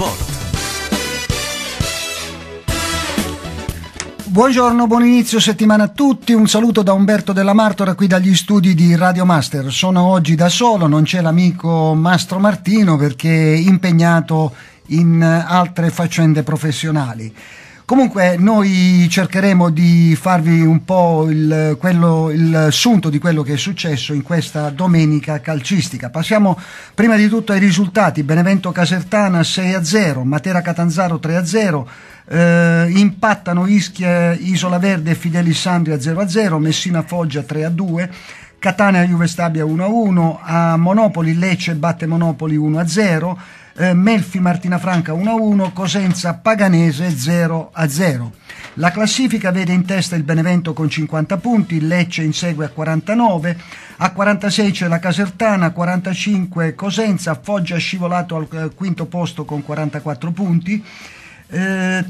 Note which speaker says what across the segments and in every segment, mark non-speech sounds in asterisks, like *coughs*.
Speaker 1: Sport.
Speaker 2: Buongiorno, buon inizio settimana a tutti. Un saluto da Umberto Della Martora qui dagli studi di Radio Master. Sono oggi da solo, non c'è l'amico Mastro Martino perché è impegnato in altre faccende professionali. Comunque noi cercheremo di farvi un po' il, quello, il, sunto di quello che è successo in questa domenica calcistica. Passiamo prima di tutto ai risultati. Benevento Casertana 6 a 0, Matera Catanzaro 3 a 0, eh, impattano Ischia, Isola Verde e Fidelissandria 0 a 0, Messina Foggia 3 a 2. Catania Juve Stabia 1 a 1, a Monopoli Lecce batte Monopoli 1 a 0, eh, Melfi Martina Franca 1-1, Cosenza Paganese 0-0. La classifica vede in testa il Benevento con 50 punti, Lecce insegue a 49, a 46 c'è la Casertana, a 45 Cosenza, Foggia scivolato al eh, quinto posto con 44 punti. Eh,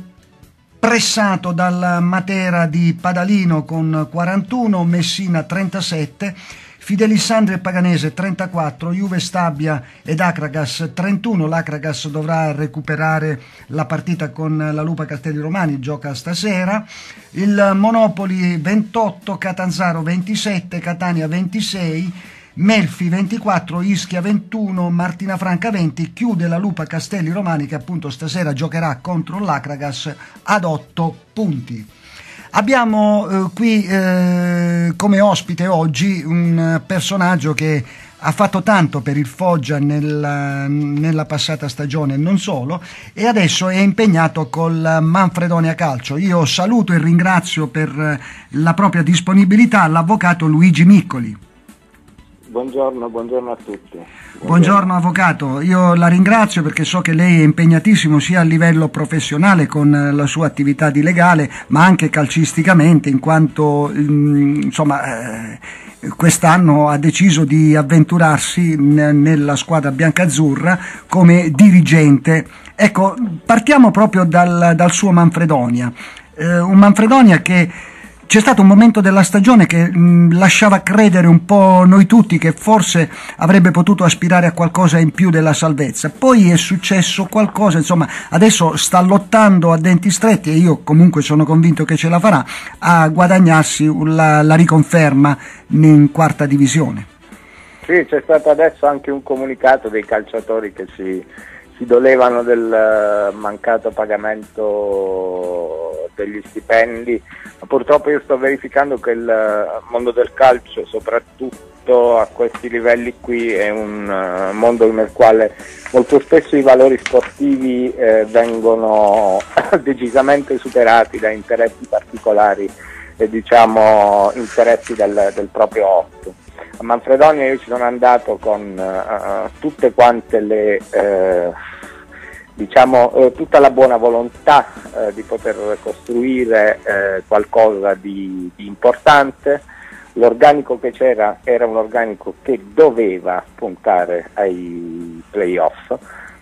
Speaker 2: pressato dal Matera di Padalino con 41, Messina 37, Fidelissandria e Paganese 34, Juve Stabia ed Acragas 31, l'Acragas dovrà recuperare la partita con la Lupa Castelli Romani, gioca stasera, il Monopoli 28, Catanzaro 27, Catania 26, Melfi 24, Ischia 21, Martina Franca 20, chiude la Lupa Castelli Romani che appunto stasera giocherà contro l'Acragas ad 8 punti. Abbiamo eh, qui eh, come ospite oggi un personaggio che ha fatto tanto per il Foggia nella, nella, passata stagione non solo e adesso è impegnato col Manfredonia Calcio. Io saluto e ringrazio per la propria disponibilità l'avvocato Luigi Miccoli.
Speaker 3: Buongiorno, buongiorno a tutti.
Speaker 2: Buongiorno. buongiorno. avvocato, io la ringrazio perché so che lei è impegnatissimo sia a livello professionale con la sua attività di legale ma anche calcisticamente in quanto mm, insomma, eh, quest'anno ha deciso di avventurarsi nella squadra biancazzurra come dirigente. Ecco, partiamo proprio dal, dal suo Manfredonia, eh, un Manfredonia che c'è stato un momento della stagione che mh, lasciava credere un po' noi tutti che forse avrebbe potuto aspirare a qualcosa in più della salvezza. Poi è successo qualcosa, insomma, adesso sta lottando a denti stretti e io comunque sono convinto che ce la farà a guadagnarsi la, la riconferma in quarta divisione.
Speaker 3: Sì, c'è stato adesso anche un comunicato dei calciatori che si, si dolevano del eh, mancato pagamento degli stipendi purtroppo io sto verificando che il eh, mondo del calcio, soprattutto a questi livelli qui, è un uh, mondo nel quale molto spesso i valori sportivi eh, vengono *coughs* decisamente superati da interessi particolari e diciamo interessi del, del proprio otto. A Manfredonia io ci sono andato con uh, tutte quante le uh, diciamo, eh, tutta la buona volontà eh, di poter costruire eh, qualcosa di, di, importante. L'organico che c'era era un organico che doveva puntare ai playoff,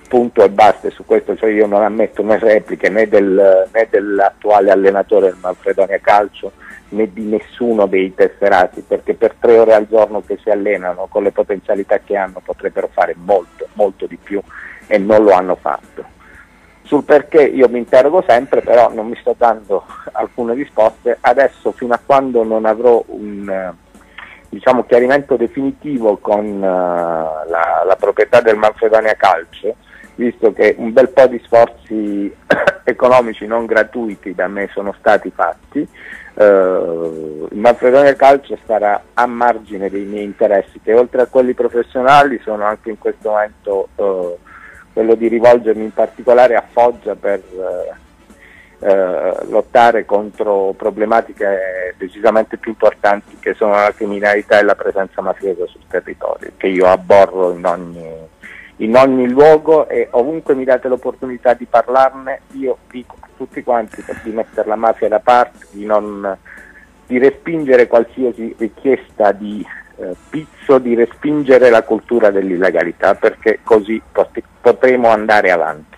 Speaker 3: punto e basta, su questo cioè io non ammetto né repliche né, del, né dell'attuale allenatore del Manfredonia Calcio né di nessuno dei tesserati, perché per tre ore al giorno che si allenano con le potenzialità che hanno potrebbero fare molto, molto di più e non lo hanno fatto. Sul perché io mi interrogo sempre, però non mi sto dando alcune risposte. Adesso, fino a quando non avrò un diciamo, chiarimento definitivo con uh, la, la, proprietà del Manfredonia Calcio, visto che un bel po' di sforzi *coughs* economici non gratuiti da me sono stati fatti, uh, il Manfredonia Calcio starà a margine dei miei interessi, che oltre a quelli professionali sono anche in questo momento uh, quello di rivolgermi in particolare a Foggia per eh, eh, lottare contro problematiche decisamente più importanti che sono la criminalità e la presenza mafiosa sul territorio, che io abborro in ogni, in ogni luogo e ovunque mi date l'opportunità di parlarne, io dico a tutti quanti di mettere la mafia da parte, di, non, di respingere qualsiasi richiesta di eh, pizzo di respingere la cultura dell'illegalità perché così potremo andare avanti.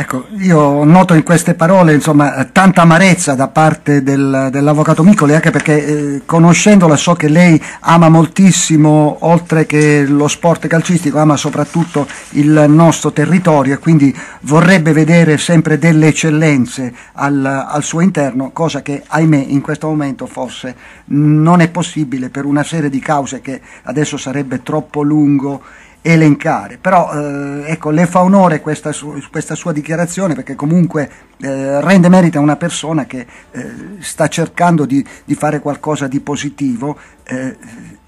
Speaker 2: Ecco, io noto in queste parole insomma, tanta amarezza da parte del, dell'avvocato Micoli, anche perché eh, conoscendola so che lei ama moltissimo, oltre che lo sport calcistico, ama soprattutto il nostro territorio e quindi vorrebbe vedere sempre delle eccellenze al, al suo interno, cosa che ahimè in questo momento forse non è possibile per una serie di cause che adesso sarebbe troppo lungo elencare, però eh, ecco, le fa onore questa, su, questa, sua dichiarazione perché comunque eh, rende merito a una persona che eh, sta cercando di, di, fare qualcosa di positivo eh,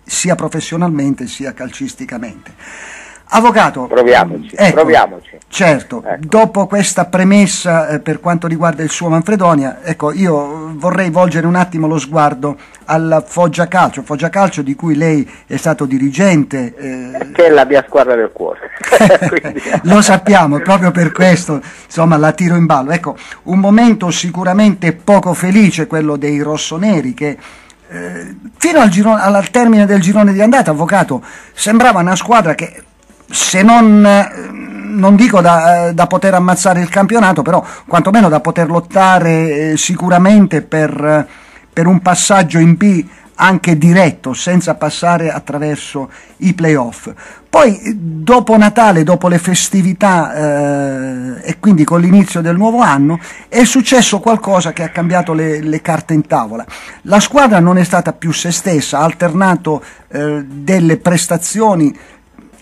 Speaker 2: sia professionalmente sia calcisticamente. Avvocato,
Speaker 3: proviamoci, ecco, proviamoci.
Speaker 2: Certo, ecco. dopo questa premessa eh, per quanto riguarda il suo Manfredonia, ecco, io vorrei volgere un attimo lo sguardo al Foggia Calcio, Foggia Calcio di cui lei è stato dirigente.
Speaker 3: Eh... Che è la mia squadra del cuore. *laughs* *laughs*
Speaker 2: lo sappiamo, proprio per questo insomma, la tiro in ballo. Ecco, un momento sicuramente poco felice quello dei rossoneri che eh, fino al, girone, al termine del girone di andata, avvocato, sembrava una squadra che se non, non dico da, eh, da, poter ammazzare il campionato, però quantomeno da poter lottare eh, sicuramente per, per, un passaggio in B anche diretto, senza passare attraverso i playoff. Poi dopo Natale, dopo le festività eh, e quindi con l'inizio del nuovo anno, è successo qualcosa che ha cambiato le, le carte in tavola. La squadra non è stata più se stessa, ha alternato eh, delle prestazioni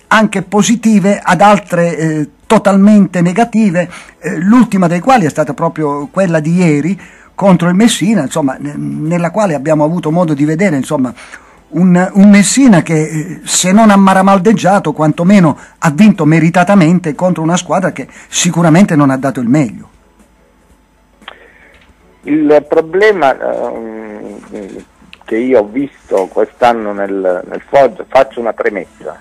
Speaker 2: anche positive ad altre eh, totalmente negative, eh, l'ultima dei quali è stata proprio quella di ieri contro il Messina, insomma, nella quale abbiamo avuto modo di vedere insomma, un, un, Messina che eh, se non ha maramaldeggiato quantomeno ha vinto meritatamente contro una squadra che sicuramente non ha dato il meglio.
Speaker 3: Il problema eh, che io ho visto quest'anno nel, nel Foggia, faccio una premessa,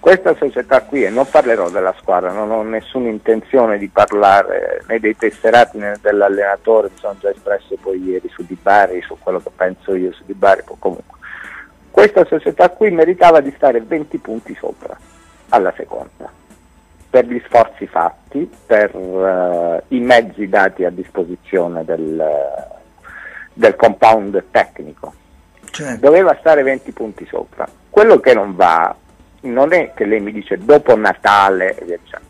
Speaker 3: questa società qui, e non parlerò della squadra, non ho nessuna intenzione di parlare né dei tesserati né dell'allenatore, mi sono già espresso poi ieri su Di Bari, su quello che penso io su Di Bari, comunque. Questa società qui meritava di stare 20 punti sopra alla seconda, per gli sforzi fatti, per uh, i mezzi dati a disposizione del, del compound tecnico. Certo. Doveva stare 20 punti sopra. Quello che non va non è che lei mi dice dopo Natale dicendo.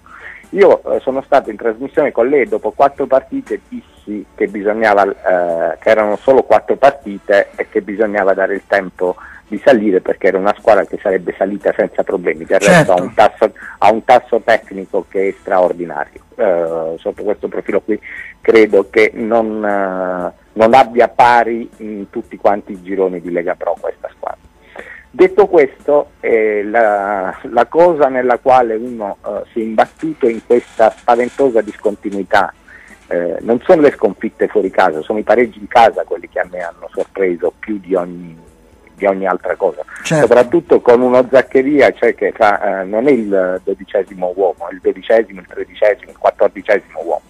Speaker 3: Io eh, sono stato in trasmissione con lei dopo quattro partite dissi che bisognava, eh, che erano solo quattro partite e che bisognava dare il tempo di salire perché era una squadra che sarebbe salita senza problemi, del certo. resto ha un, tasso, ha un, tasso, tecnico che è straordinario. Eh, sotto questo profilo qui credo che non, eh, non abbia pari in tutti quanti i gironi di Lega Pro questa squadra. Detto questo, eh, la, la, cosa nella quale uno eh, si è imbattuto in questa spaventosa discontinuità eh, non sono le sconfitte fuori casa, sono i pareggi in casa quelli che a me hanno sorpreso più di ogni, di ogni altra cosa, certo. soprattutto con uno Zaccheria cioè che fa, eh, non è il dodicesimo uomo, è il dodicesimo, il tredicesimo, il quattordicesimo uomo,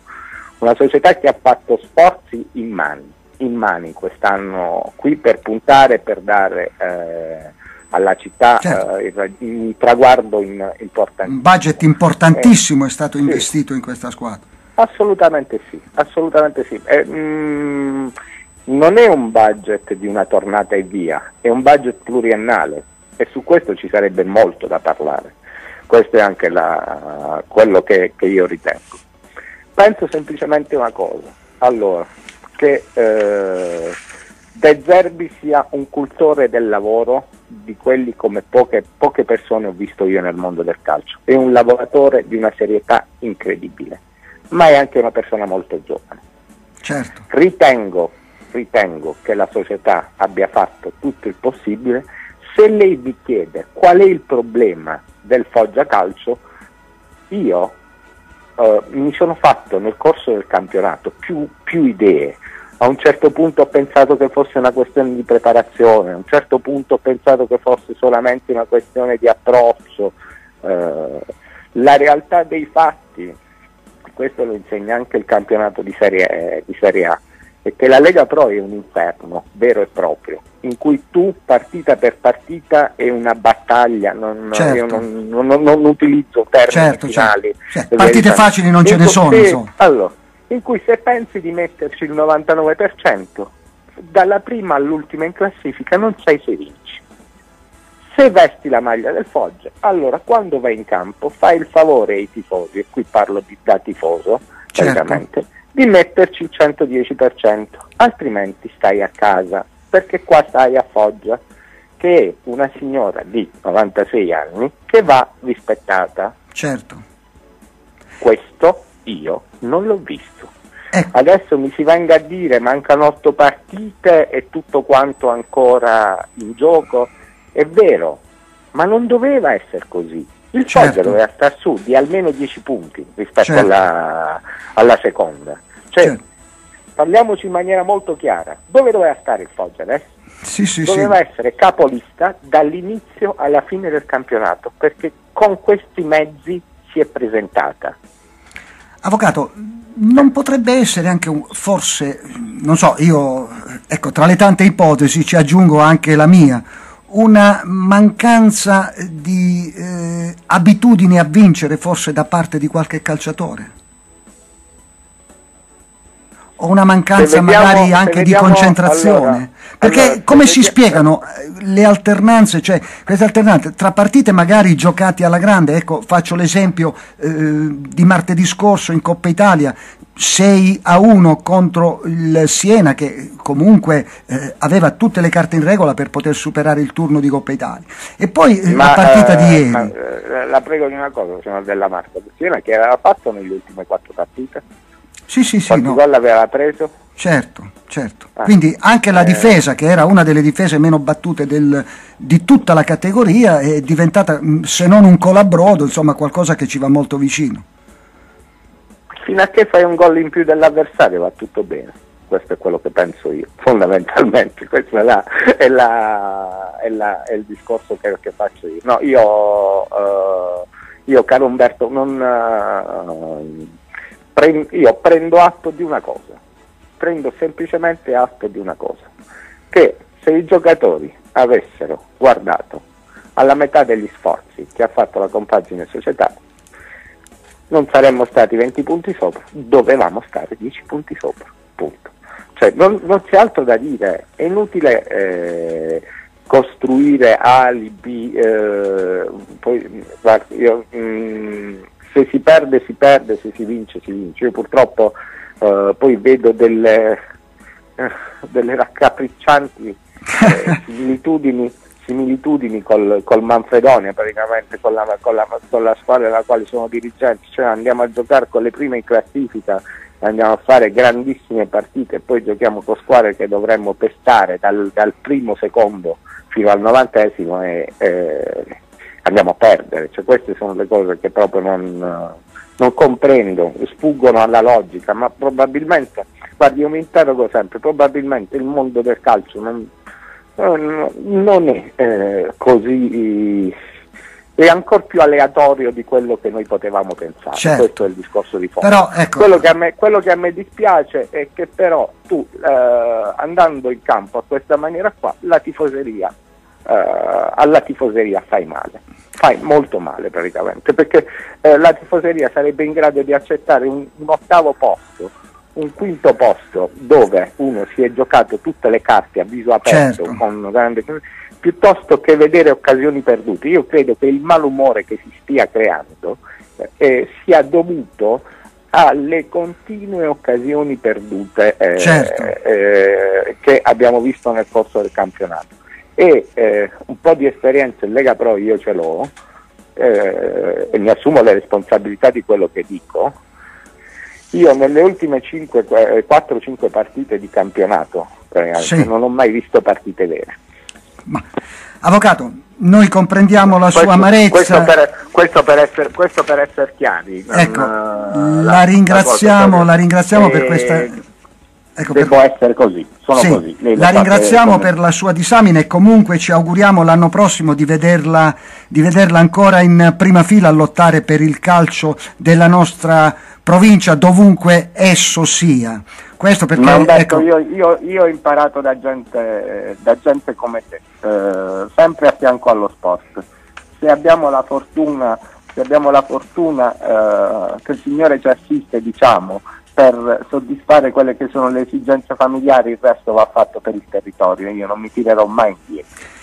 Speaker 3: una società che ha fatto sforzi in mani, in mani quest'anno qui per puntare, per dare eh, alla città certo. eh, un traguardo in, importante.
Speaker 2: Un budget importantissimo eh, è stato investito sì. in questa squadra.
Speaker 3: Assolutamente sì, assolutamente sì. Eh, mm, non è un budget di una tornata e via, è un budget pluriennale e su questo ci sarebbe molto da parlare. Questo è anche la, quello che, che, io ritengo. Penso semplicemente una cosa, allora, che eh, De Zerbi sia un cultore del lavoro di quelli come poche, poche persone ho visto io nel mondo del calcio. È un lavoratore di una serietà incredibile, ma è anche una persona molto giovane.
Speaker 2: Certo.
Speaker 3: Ritengo, ritengo che la società abbia fatto tutto il possibile. Se lei mi chiede qual è il problema del Foggia Calcio, io eh, mi sono fatto nel corso del campionato più, più idee a un certo punto ho pensato che fosse una questione di preparazione, a un certo punto ho pensato che fosse solamente una questione di approccio. Eh, la realtà dei fatti, questo lo insegna anche il campionato di Serie, di serie A, è che la Lega Pro è un inferno vero e proprio, in cui tu partita per partita è una battaglia, non, certo. io non, non, non, utilizzo termini certo, finali.
Speaker 2: Certo. Partite facili non ce ne sono.
Speaker 3: Se, allora, in cui se pensi di metterci il 99%, dalla prima all'ultima in classifica non sai se vinci. Se vesti la maglia del Foggia, allora quando vai in campo fai il favore ai tifosi, e qui parlo di, da tifoso, certo. di metterci il 110%, altrimenti stai a casa, perché qua stai a Foggia, che è una signora di 96 anni che va rispettata.
Speaker 2: Certo.
Speaker 3: Questo io non l'ho visto. Ecco. Adesso mi si venga a dire mancano otto partite e tutto quanto ancora in gioco. È vero, ma non doveva essere così. Il certo. Foggia doveva stare su di almeno 10 punti rispetto certo. alla, alla, seconda. Cioè, certo. parliamoci in maniera molto chiara. Dove doveva stare il Foggia adesso?
Speaker 2: Sì, sì,
Speaker 3: doveva sì. essere capolista dall'inizio alla fine del campionato, perché con questi mezzi si è presentata.
Speaker 2: Avvocato, non potrebbe essere anche un, forse, non so, io, ecco, tra le tante ipotesi ci aggiungo anche la mia, una mancanza di eh, abitudini a vincere forse da parte di qualche calciatore? O una mancanza vediamo, magari anche vediamo, di concentrazione. Allora, Perché allora, come si spiegano eh, le alternanze, cioè queste alternanze tra partite magari giocate alla grande, ecco faccio l'esempio eh, di martedì scorso in Coppa Italia, 6 a 1 contro il Siena che comunque eh, aveva tutte le carte in regola per poter superare il turno di Coppa Italia. E poi eh, ma, la partita di ieri. Ma,
Speaker 3: eh, la prego di una cosa, signor Della Marca, Siena che aveva fatto nelle ultime quattro partite?
Speaker 2: Sì, sì, sì.
Speaker 3: Quanti no. gol aveva preso?
Speaker 2: Certo, certo. Ah. Quindi anche la eh. difesa, che era una delle difese meno battute del, di tutta la categoria, è diventata, mm, se non un colabrodo, insomma qualcosa che ci va molto vicino.
Speaker 3: Fino a che fai un gol in più dell'avversario va tutto bene. Questo è quello che penso io, *laughs* fondamentalmente. Questo è, la, è, la, è, la, è il discorso che, che, faccio io. No, io, uh, io caro Umberto, non... Uh, io prendo atto di una cosa, prendo semplicemente atto di una cosa, che se i giocatori avessero guardato alla metà degli sforzi che ha fatto la compagine società, non saremmo stati 20 punti sopra, dovevamo stare 10 punti sopra, punto. Cioè, non, non c'è altro da dire, è inutile eh, costruire alibi, eh, poi, guarda, io, mh, mm, se si perde si perde, se si vince si vince. Io purtroppo eh, poi vedo delle, eh, delle raccapriccianti eh, *laughs* similitudini, similitudini col, col, Manfredonia praticamente, con la, con, la, con la, squadra della quale sono dirigenti, cioè andiamo a giocare con le prime in classifica, andiamo a fare grandissime partite e poi giochiamo con squadre che dovremmo pestare dal, dal primo secondo fino al novantesimo e, e andiamo a perdere, cioè, queste sono le cose che proprio non, non comprendo, sfuggono alla logica, ma probabilmente, guardi io mi interrogo sempre, probabilmente il mondo del calcio non, non è eh, così è ancora più aleatorio di quello che noi potevamo pensare. Certo. Questo è il discorso di fondo.
Speaker 2: Però, ecco.
Speaker 3: quello, che me, quello, che a me, dispiace è che però tu eh, andando in campo a questa maniera qua, la tifoseria eh, alla tifoseria fai male, fai molto male praticamente, perché eh, la tifoseria sarebbe in grado di accettare un, un, ottavo posto, un quinto posto dove uno si è giocato tutte le carte a viso aperto, certo. con grande, piuttosto che vedere occasioni perdute. Io credo che il malumore che si stia creando eh, sia dovuto alle continue occasioni perdute eh, certo. eh, che abbiamo visto nel corso del campionato e eh, un po' di esperienza in Lega Pro io ce l'ho eh, e mi assumo le responsabilità di quello che dico. Io nelle ultime 4-5 eh, partite di campionato sì. non ho mai visto partite vere.
Speaker 2: Ma, avvocato, noi comprendiamo la questo, sua amarezza.
Speaker 3: Questo per, questo per, essere, questo per essere chiari.
Speaker 2: Ecco, non, la, ringraziamo, la ringraziamo per questa
Speaker 3: Ecco, Devo per... essere così, sono
Speaker 2: sì,
Speaker 3: così.
Speaker 2: la ringraziamo come... per la sua disamina e comunque ci auguriamo l'anno prossimo di vederla, di vederla ancora in prima fila a lottare per il calcio della nostra provincia, dovunque esso sia. Questo perché,
Speaker 3: Umberto, ecco... io, io, io, ho imparato da gente, da gente come te, eh, sempre a fianco allo sport. Se abbiamo la fortuna, abbiamo la fortuna eh, che il Signore ci assiste, diciamo, per soddisfare quelle che sono le esigenze familiari, il resto va fatto per il territorio, io non mi tirerò mai indietro.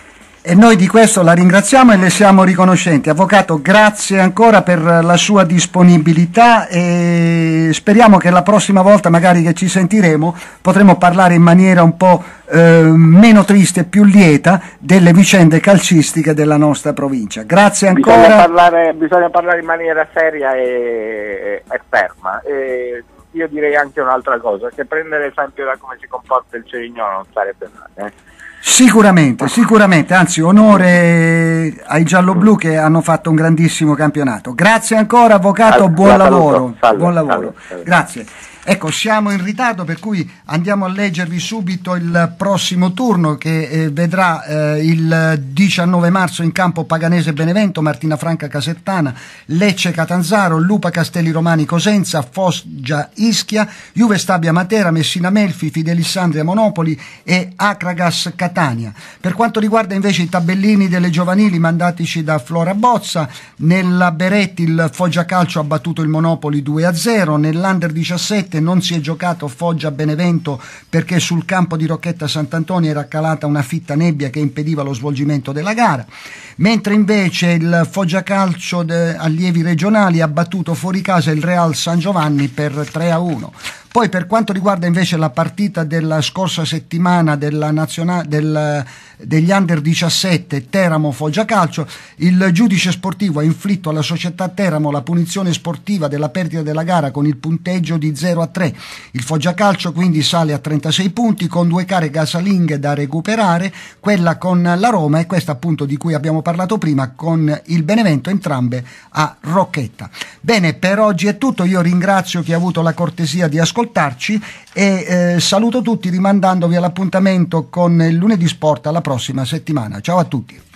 Speaker 2: E noi di questo la ringraziamo e le siamo riconoscenti. Avvocato, grazie ancora per la sua disponibilità e speriamo che la prossima volta magari che ci sentiremo potremo parlare in maniera un po' eh, meno triste e più lieta delle vicende calcistiche della nostra provincia. Grazie ancora.
Speaker 3: Bisogna parlare, bisogna parlare in maniera seria e, e ferma. E io direi anche un'altra cosa, che prendere esempio da come si comporta il Cerigno non sarebbe male. Eh.
Speaker 2: Sicuramente, sicuramente, anzi onore ai gialloblu che hanno fatto un grandissimo campionato. Grazie ancora avvocato, buon lavoro. Salve, buon lavoro. Salve, Grazie. Ecco, siamo in ritardo per cui andiamo a leggervi subito il prossimo turno che eh, vedrà eh, il 19 marzo in campo Paganese Benevento, Martina Franca Casertana, Lecce Catanzaro, Lupa Castelli Romani Cosenza, Foggia Ischia, Juve Stabia Matera, Messina Melfi, Fidelissandria Monopoli e Acragas Catania. Per quanto riguarda invece i tabellini delle giovanili mandatici da Flora Bozza, nella Beretti il Foggia Calcio ha battuto il Monopoli 2-0, nell'Under 17 Praticamente non si è giocato Foggia Benevento perché sul campo di Rocchetta Sant'Antonio era calata una fitta nebbia che impediva lo svolgimento della gara, mentre invece il Foggia Calcio allievi regionali ha battuto fuori casa il Real San Giovanni per 3 a 1. Poi per quanto riguarda invece la partita della scorsa settimana della nazionale, del, degli under 17 Teramo Foggia Calcio, il giudice sportivo ha inflitto alla società Teramo la punizione sportiva della perdita della gara con il punteggio di 0 a 3. Il Foggia Calcio quindi sale a 36 punti con due care casalinghe da recuperare, quella con la Roma e questa appunto di cui abbiamo parlato prima con il Benevento entrambe a Rocchetta. Bene, per oggi è tutto, io ringrazio chi ha avuto la cortesia di ascoltare ascoltarci e eh, saluto tutti rimandandovi all'appuntamento con il lunedì sport alla prossima settimana. Ciao a tutti.